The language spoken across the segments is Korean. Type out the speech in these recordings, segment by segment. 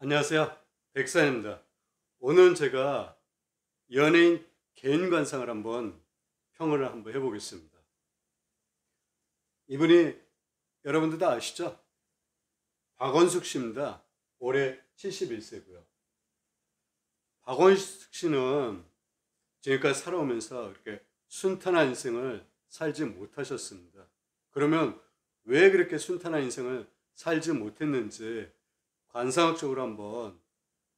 안녕하세요. 백산입니다. 오늘 제가 연예인 개인 관상을 한번 평을 한번 해보겠습니다. 이분이 여러분들 다 아시죠? 박원숙 씨입니다. 올해 71세고요. 박원숙 씨는 지금까지 살아오면서 이렇게 순탄한 인생을 살지 못하셨습니다. 그러면 왜 그렇게 순탄한 인생을 살지 못했는지 관상학적으로 한번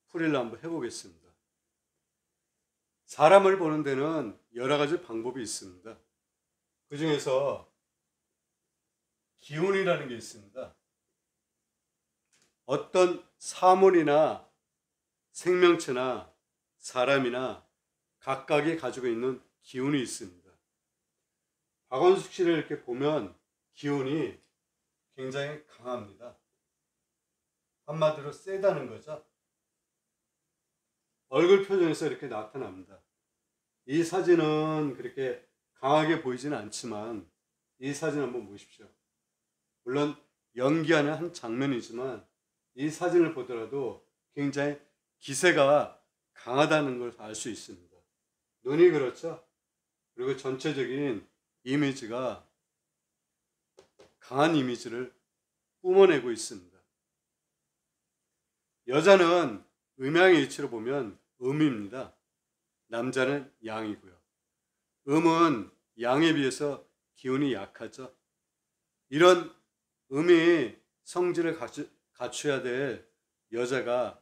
풀이를 한번 해보겠습니다. 사람을 보는 데는 여러 가지 방법이 있습니다. 그 중에서 기운이라는 게 있습니다. 어떤 사물이나 생명체나 사람이나 각각이 가지고 있는 기운이 있습니다. 박원숙 씨를 이렇게 보면 기운이 굉장히 강합니다. 한마디로 세다는 거죠. 얼굴 표정에서 이렇게 나타납니다. 이 사진은 그렇게 강하게 보이지는 않지만 이 사진 한번 보십시오. 물론 연기하는 한 장면이지만 이 사진을 보더라도 굉장히 기세가 강하다는 걸 알 수 있습니다. 눈이 그렇죠. 그리고 전체적인 이미지가 강한 이미지를 뿜어내고 있습니다. 여자는 음양의 위치로 보면 음입니다. 남자는 양이고요. 음은 양에 비해서 기운이 약하죠. 이런 음이 성질을 갖춰야 될 여자가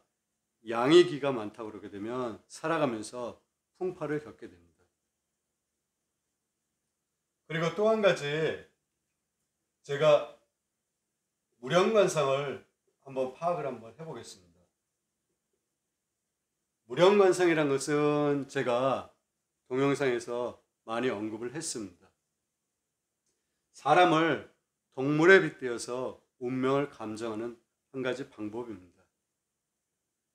양의 기가 많다고 그러게 되면 살아가면서 풍파를 겪게 됩니다. 그리고 또 한 가지 제가 무령관상을 한번 파악을 한번 해보겠습니다. 무령관상이란 것은 제가 동영상에서 많이 언급을 했습니다. 사람을 동물에 빗대어서 운명을 감정하는 한 가지 방법입니다.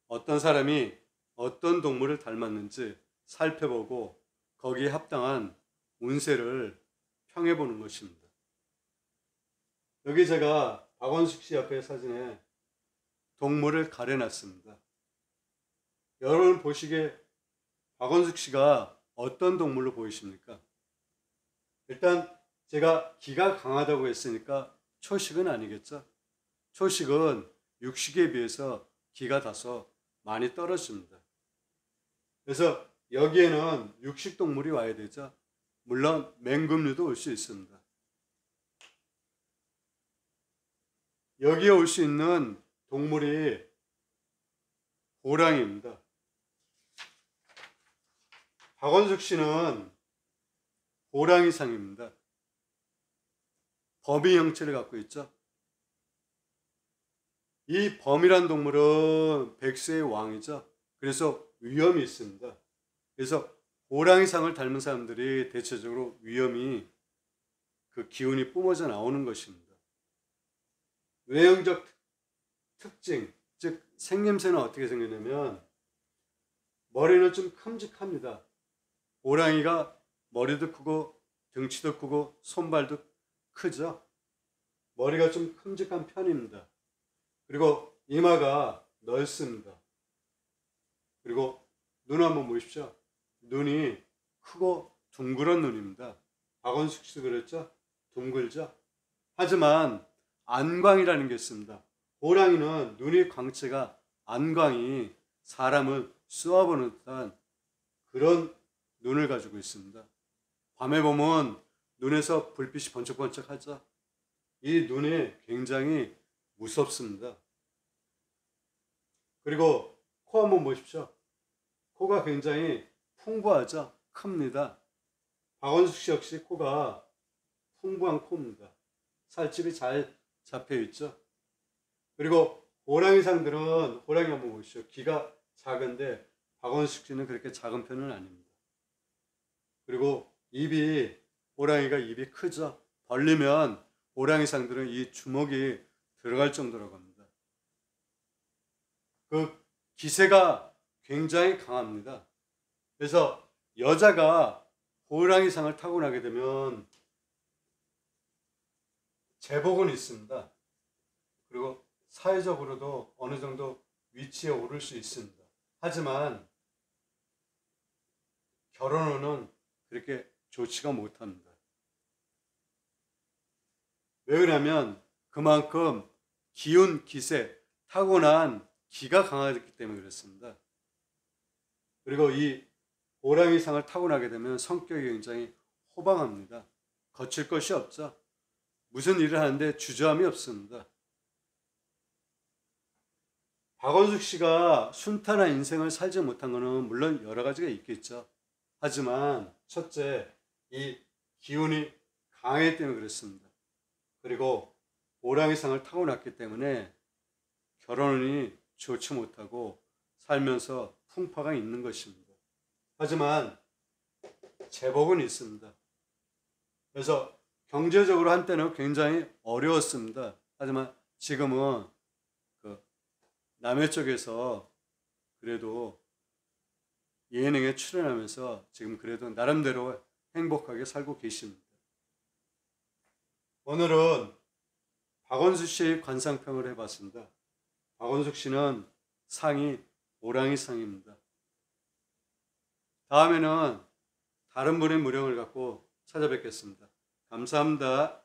어떤 사람이 어떤 동물을 닮았는지 살펴보고 거기에 합당한 운세를 평해보는 것입니다. 여기 제가 박원숙 씨 옆에 사진에 동물을 가려놨습니다. 여러분 보시기에 박원숙 씨가 어떤 동물로 보이십니까? 일단 제가 기가 강하다고 했으니까 초식은 아니겠죠? 초식은 육식에 비해서 기가 다소 많이 떨어집니다. 그래서 여기에는 육식 동물이 와야 되죠. 물론 맹금류도 올 수 있습니다. 여기에 올 수 있는 동물이 호랑이입니다. 박원숙 씨는 호랑이상입니다. 범위 형체를 갖고 있죠. 이 범이란 동물은 백세의 왕이죠. 그래서 위험이 있습니다. 그래서 호랑이상을 닮은 사람들이 대체적으로 위험이 그 기운이 뿜어져 나오는 것입니다. 외형적 특징, 즉 생김새는 어떻게 생겼냐면 머리는 좀 큼직합니다. 호랑이가 머리도 크고 등치도 크고 손발도 크죠. 머리가 좀 큼직한 편입니다. 그리고 이마가 넓습니다. 그리고 눈 한번 보십시오. 눈이 크고 둥그런 눈입니다. 박원숙 씨도 그랬죠? 둥글죠? 하지만 안광이라는 게 있습니다. 호랑이는 눈의 광채가 안광이 사람을 쏘아보는 듯한 그런 눈을 가지고 있습니다. 밤에 보면 눈에서 불빛이 번쩍번쩍 하죠. 이 눈이 굉장히 무섭습니다. 그리고 코 한번 보십시오. 코가 굉장히 풍부하죠. 큽니다. 박원숙 씨 역시 코가 풍부한 코입니다. 살집이 잘 잡혀 있죠. 그리고 호랑이 상들은 호랑이 한번 보시죠. 귀가 작은데 박원숙 씨는 그렇게 작은 편은 아닙니다. 그리고 입이 호랑이가 입이 크죠. 벌리면 호랑이 상들은 이 주먹이 들어갈 정도라고 합니다. 그 기세가 굉장히 강합니다. 그래서 여자가 호랑이 상을 타고 나게 되면 제복은 있습니다. 그리고 사회적으로도 어느 정도 위치에 오를 수 있습니다. 하지만 결혼 후는 그렇게 좋지가 못합니다. 왜 그러냐면 그만큼 기운, 기세, 타고난 기가 강하기 때문에 그렇습니다. 그리고 이 호랑이상을 타고나게 되면 성격이 굉장히 호방합니다. 거칠 것이 없죠. 무슨 일을 하는데 주저함이 없습니다. 박원숙 씨가 순탄한 인생을 살지 못한 것은 물론 여러 가지가 있겠죠. 하지만 첫째, 이 기운이 강하기 때문에 그렇습니다. 그리고 호랑이상을 타고났기 때문에 결혼이 좋지 못하고 살면서 풍파가 있는 것입니다. 하지만 제복은 있습니다. 그래서 경제적으로 한때는 굉장히 어려웠습니다. 하지만 지금은 그 남해 쪽에서 그래도 예능에 출연하면서 지금 그래도 나름대로 행복하게 살고 계십니다. 오늘은 박원수 씨의 관상평을 해봤습니다. 박원숙 씨는 상이 오랑이 상입니다. 다음에는 다른 분의 무령을 갖고 찾아뵙겠습니다. 감사합니다.